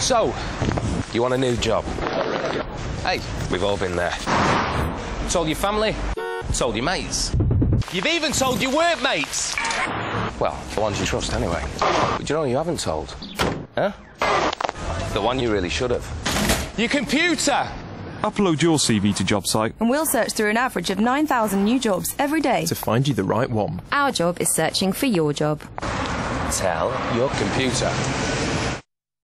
So, you want a new job? Hey, we've all been there. Told your family, told your mates. You've even told your workmates. Well, the ones you trust anyway. But you know you haven't told? Huh? The one you really should have. Your computer! Upload your CV to JobSite and we'll search through an average of 9,000 new jobs every day to find you the right one. Our job is searching for your job. Tell your computer